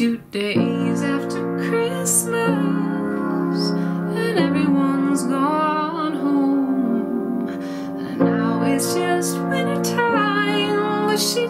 Two days after Christmas And everyone's gone home. And now it's just winter time But she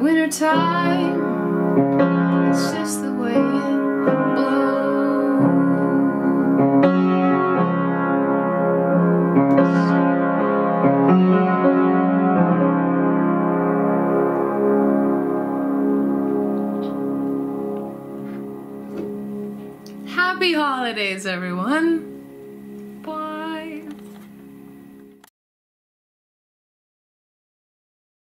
Winter time, it's just the way. Happy holidays, everyone. Bye.